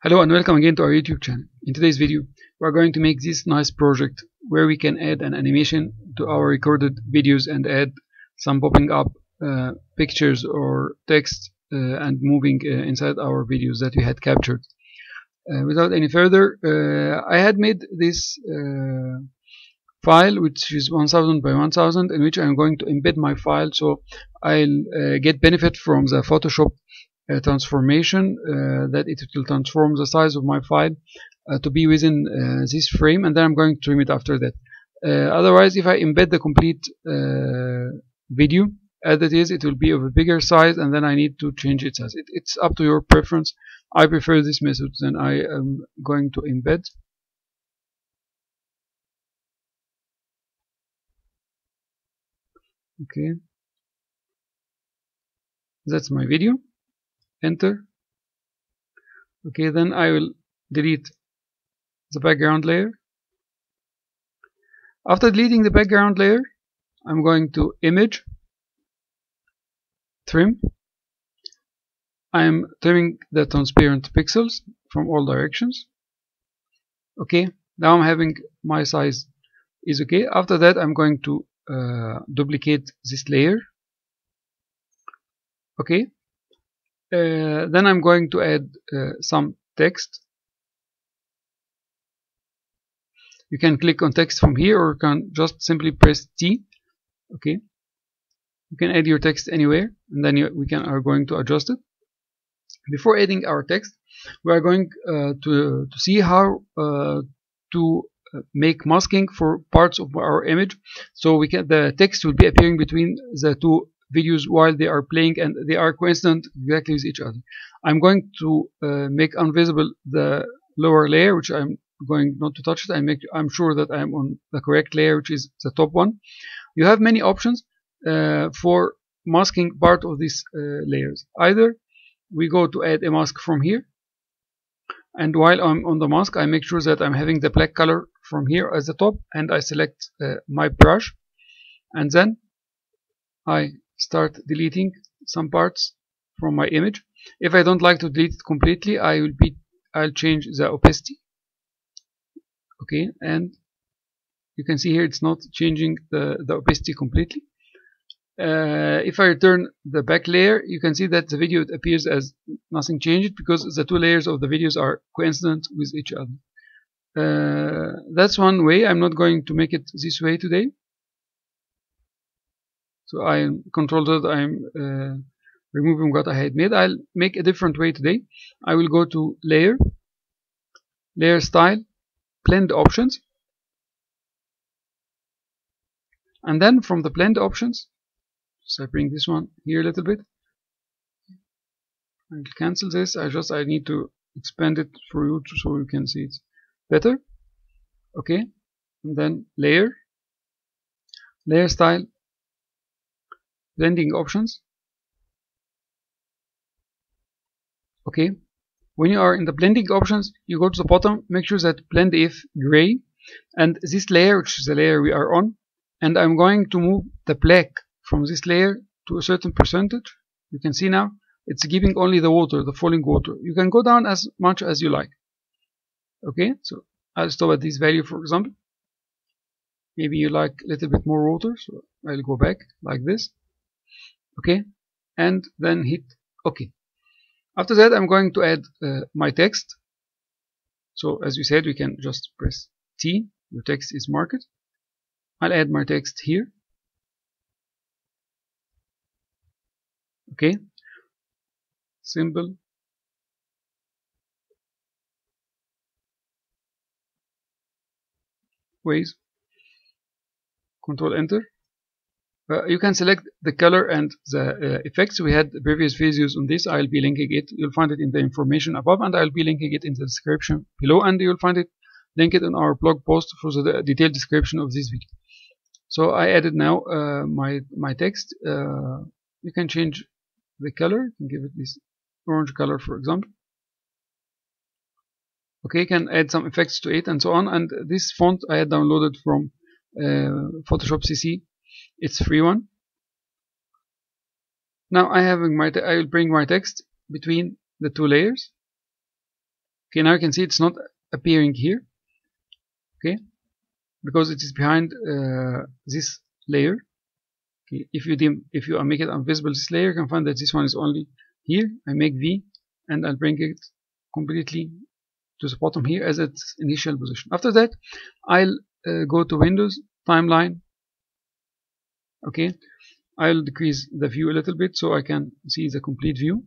Hello and welcome again to our YouTube channel. In today's video, we are going to make this nice project where we can add an animation to our recorded videos and add some popping up uh, pictures or text uh, and moving uh, inside our videos that we had captured. Uh, without any further, uh, I had made this uh, file which is 1000 by 1000 in which I'm going to embed my file so I'll get benefit from the Photoshop uh, transformation uh, that it will transform the size of my file uh, to be within this frame and then I'm going to trim it after that. Otherwise if I embed the complete video as it is it will be of a bigger size and then I need to change its size. It, it's up to your preference. I prefer this method then I am going to embed. Okay. That's my video enter. Okay then I will delete the background layer. After deleting the background layer I'm going to image trim. I'm trimming the transparent pixels from all directions. Okay now I'm having my size is okay. After that I'm going to uh, duplicate this layer. Okay then I'm going to add uh, some text. You can click on text from here or you can just simply press T. Okay. You can add your text anywhere and then you, we can are going to adjust it. Before adding our text we are going uh, to, to see how uh, to uh, make masking for parts of our image. So we can the text will be appearing between the two videos while they are playing and they are coincident exactly with each other. I'm going to uh, make invisible the lower layer which I'm going not to touch it. I make I'm sure that I'm on the correct layer which is the top one. You have many options uh, for masking part of these uh, layers. Either we go to add a mask from here and while I'm on the mask I make sure that I'm having the black color from here as the top and I select uh, my brush. And then I start deleting some parts from my image. If I don't like to delete it completely I will be I'll change the opacity. Okay and you can see here it's not changing the, the opacity completely. Uh, if I return the back layer you can see that the video appears as nothing changed because the two layers of the videos are coincident with each other. Uh, that's one way. I'm not going to make it this way today so I am control that I'm uh, removing what I had made. I'll make a different way today. I will go to layer layer style blend options. And then from the blend options so I bring this one here a little bit. I'll cancel this. I just I need to expand it for you so you can see it better. Okay. And then layer layer style blending options. Okay. When you are in the blending options you go to the bottom make sure that blend if gray. And this layer which is the layer we are on and I'm going to move the black from this layer to a certain percentage. You can see now it's giving only the water the falling water. You can go down as much as you like. Okay so I'll stop at this value for example. Maybe you like a little bit more water so I'll go back like this okay? And then hit ok. After that I'm going to add uh, my text. So as we said we can just press T. Your text is marked. I'll add my text here. Okay? Simple. Ways. Control enter uh, you can select the color and the uh, effects. We had previous videos on this. I'll be linking it. You'll find it in the information above and I'll be linking it in the description below and you'll find it linked in our blog post for the detailed description of this video. So I added now uh, my my text. Uh, you can change the color. You can give it this orange color for example. Okay you can add some effects to it and so on. And this font I had downloaded from uh, Photoshop CC it's free one. Now I having my I will bring my text between the two layers. Okay now you can see it's not appearing here. Okay because it is behind uh, this layer. Okay if you dim if you make it invisible this layer you can find that this one is only here. I make V and I'll bring it completely to the bottom here as its initial position. After that I'll uh, go to Windows timeline okay. I'll decrease the view a little bit so I can see the complete view.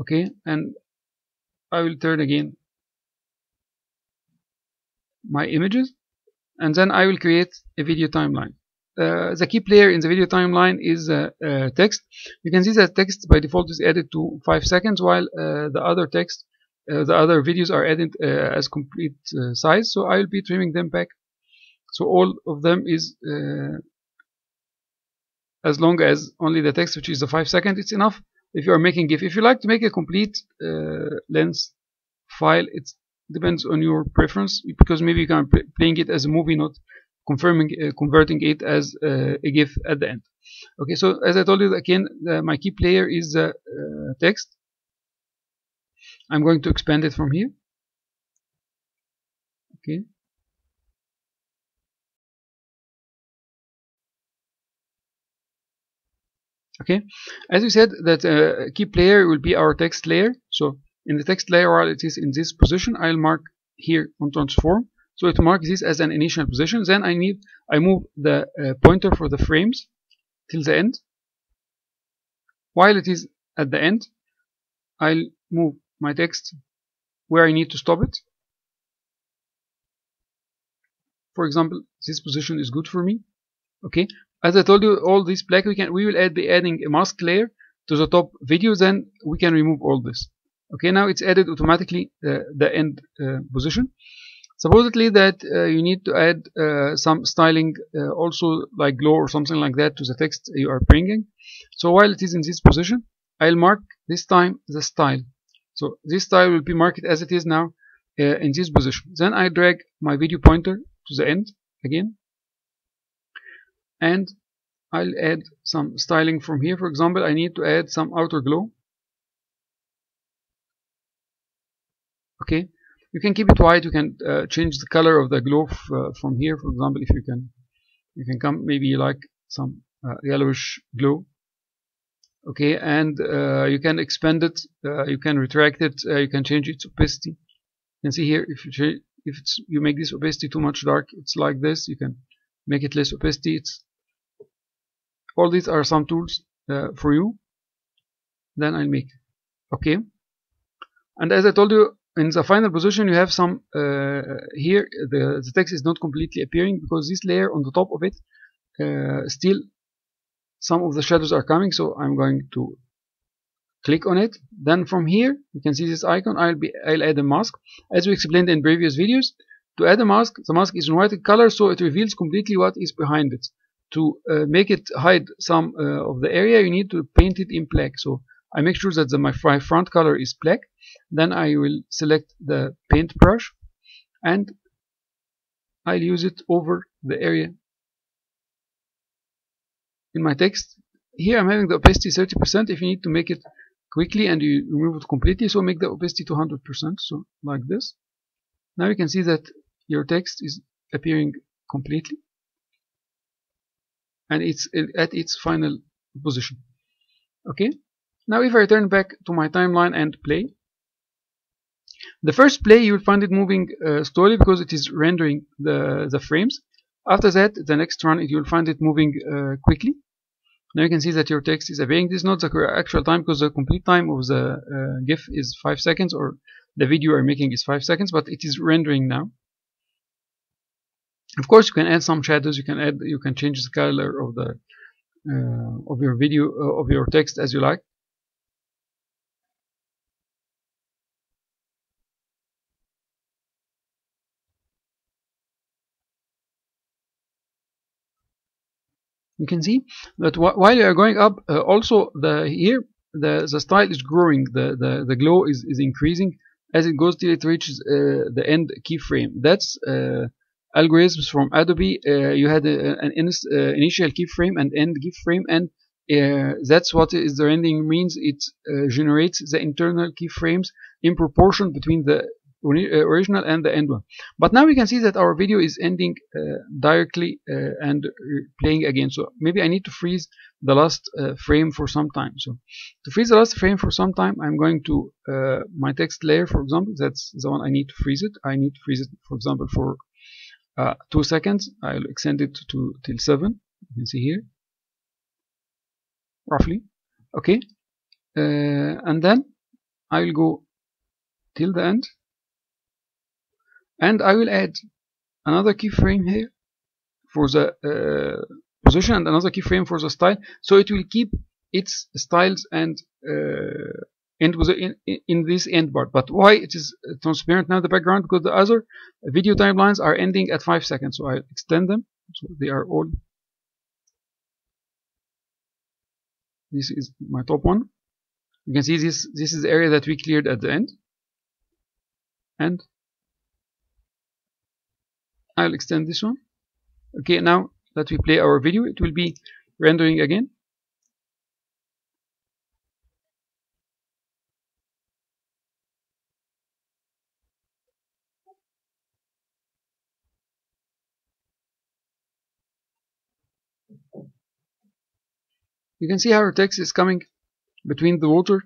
Okay. And I will turn again my images. And then I will create a video timeline. Uh, the key player in the video timeline is uh, uh, text. You can see that text by default is added to 5 seconds while uh, the other text uh, the other videos are added uh, as complete size. So I will be trimming them back. So all of them is as long as only the text which is the 5 second it's enough. If you are making GIF if you like to make a complete length file it depends on your preference because maybe you can playing it as a movie not confirming uh, converting it as uh, a GIF at the end. Okay so as I told you again my key player is uh, text. I'm going to expand it from here. Okay okay? As we said that uh, key player will be our text layer. So in the text layer while it is in this position I'll mark here on transform. So to mark this as an initial position then I need I move the uh, pointer for the frames till the end. While it is at the end I'll move my text where I need to stop it. For example this position is good for me. Okay as I told you all this black we can we will add be adding a mask layer to the top video then we can remove all this. Okay now it's added automatically uh, the end uh, position. Supposedly that uh, you need to add uh, some styling uh, also like glow or something like that to the text you are bringing. So while it is in this position I'll mark this time the style. So this style will be marked as it is now uh, in this position. Then I drag my video pointer to the end again and I'll add some styling from here. For example I need to add some outer glow. Okay. You can keep it white. You can uh, change the color of the glow uh, from here. For example if you can you can come maybe like some uh, yellowish glow. Okay. And uh, you can expand it. Uh, you can retract it. Uh, you can change its opacity. You can see here if you if it's you make this opacity too much dark it's like this. You can make it less opacity. It's all these are some tools for you. Then I'll make. Okay? And as I told you in the final position you have some uh, here the, the text is not completely appearing because this layer on the top of it uh, still some of the shadows are coming so I'm going to click on it. Then from here you can see this icon. I'll be I'll add a mask. As we explained in previous videos to add a mask the mask is in white color so it reveals completely what is behind it to uh, make it hide some uh, of the area you need to paint it in black. So I make sure that the, my front color is black. Then I will select the paint brush and I'll use it over the area. In my text here I'm having the opacity 30% if you need to make it quickly and you remove it completely so make the opacity to 100% so like this. Now you can see that your text is appearing completely and it's at its final position okay now if I return back to my timeline and play the first play you will find it moving uh, slowly because it is rendering the, the frames. After that, the next run you will find it moving uh, quickly. Now you can see that your text is obeying This is not the actual time because the complete time of the uh, GIF is 5 seconds or the video you are making is 5 seconds, but it is rendering now. Of course, you can add some shadows. You can add, you can change the color of the uh, of your video uh, of your text as you like. you can see that wh while you are going up uh, also the here the the style is growing the the, the glow is, is increasing as it goes till it reaches uh, the end keyframe that's uh, algorithms from Adobe uh, you had a, an uh, initial keyframe and end keyframe and uh, that's what is the rendering means. It generates the internal keyframes in proportion between the original and the end one. But now we can see that our video is ending uh, directly uh, and playing again. So maybe I need to freeze the last uh, frame for some time. So to freeze the last frame for some time I'm going to my text layer for example that's the one I need to freeze it. I need to freeze it for example for two seconds. I'll extend it to till seven. You can see here. Roughly. Okay. And then I will go till the end. And I will add another keyframe here for the uh, position and another keyframe for the style. So it will keep its styles and uh, end with in, in this end bar but why it is transparent now the background because the other video timelines are ending at 5 seconds. So I extend them. So they are all this is my top one. You can see this this is the area that we cleared at the end. And I'll extend this one. Okay now that we play our video it will be rendering again you can see how our text is coming between the water.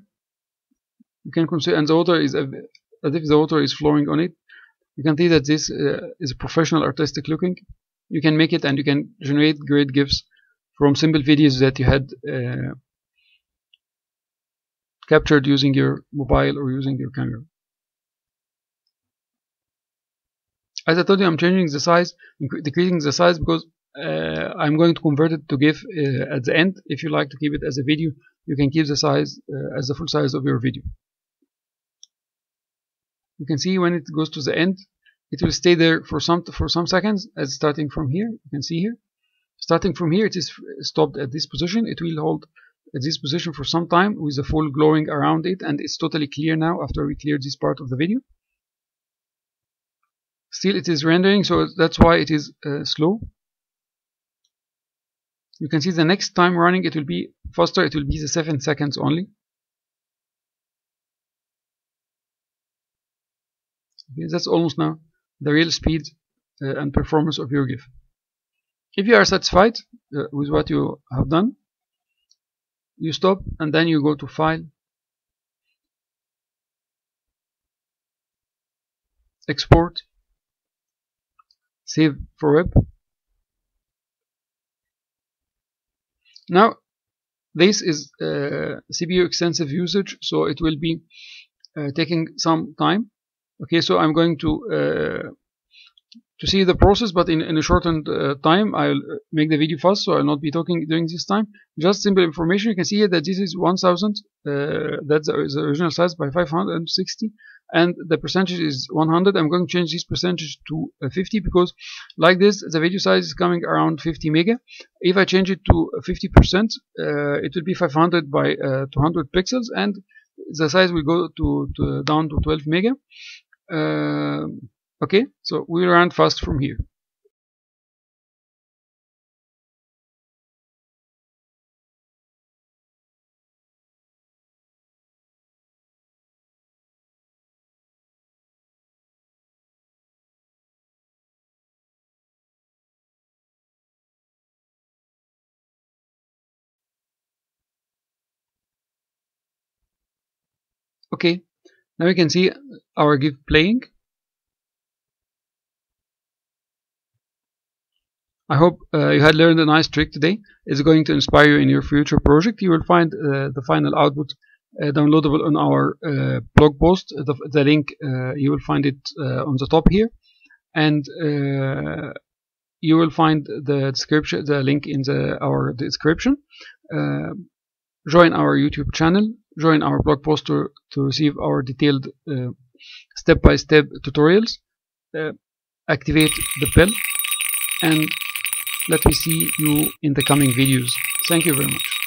You can consider and the water is as if the water is flowing on it. You can see that this uh, is a professional artistic looking. You can make it and you can generate great GIFs from simple videos that you had uh, captured using your mobile or using your camera. As I told you I'm changing the size decreasing the size because uh, I'm going to convert it to GIF uh, at the end. If you like to keep it as a video you can keep the size uh, as the full size of your video. You can see when it goes to the end it will stay there for some for some seconds as starting from here. You can see here. Starting from here it is stopped at this position. It will hold at this position for some time with the full glowing around it and it's totally clear now after we cleared this part of the video. Still it is rendering so that's why it is uh, slow you can see the next time running it will be faster it will be the 7 seconds only. Okay, that's almost now the real speed uh, and performance of your GIF. If you are satisfied uh, with what you have done you stop and then you go to file export save for web now this is uh, CPU extensive usage so it will be uh, taking some time. Okay so I'm going to uh, to see the process but in, in a shortened uh, time I'll make the video fast so I'll not be talking during this time. Just simple information you can see here that this is 1000 uh, that's the original size by 560 and the percentage is 100 I'm going to change this percentage to uh, 50 because like this the video size is coming around 50 mega. If I change it to 50 percent uh, it will be 500 by uh, 200 pixels and the size will go to, to down to 12 mega. Uh, okay so we run fast from here okay now we can see our GIF playing I hope uh, you had learned a nice trick today. It's going to inspire you in your future project. You will find uh, the final output uh, downloadable on our uh, blog post. The, the link, uh, you will find it uh, on the top here. And you will find the description, the link in the our description. Join our YouTube channel join our blog post to, receive our detailed uh, step-by-step -step tutorials. Uh, activate the bell and let me see you in the coming videos. Thank you very much